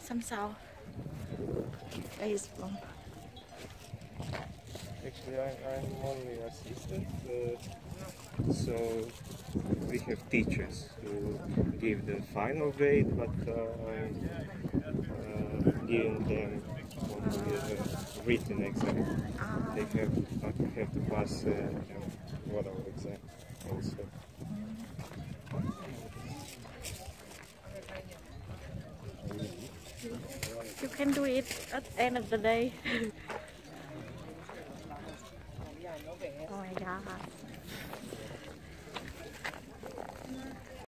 Some sao. Actually, I, I'm only assistant, uh, so we have teachers who give the final grade, but uh, I'm uh, giving them only written exam. They have have to pass uh, oral exam also. you can do it at the end of the day. oh my god.